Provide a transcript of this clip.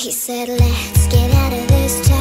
He said, let's get out of this town.